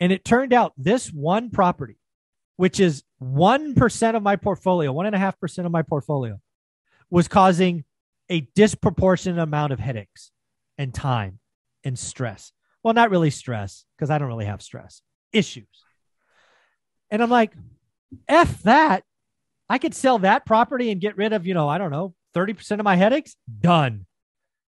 And it turned out this one property, which is 1% of my portfolio, 1.5% of my portfolio, was causing a disproportionate amount of headaches and time and stress. Well, not really stress, because I don't really have stress, issues. And I'm like, F that. I could sell that property and get rid of, you know, I don't know, 30% of my headaches. Done.